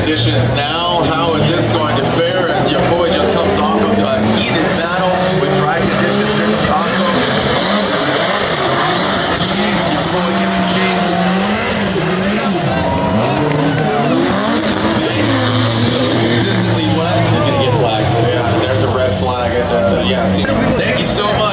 conditions now. How is this going to fare as your boy just comes off of a heated battle with dry conditions in Chicago? Consistently wet. They're gonna get flagged. Yeah, there's a red flag. And, uh, yeah, it's, thank you so much.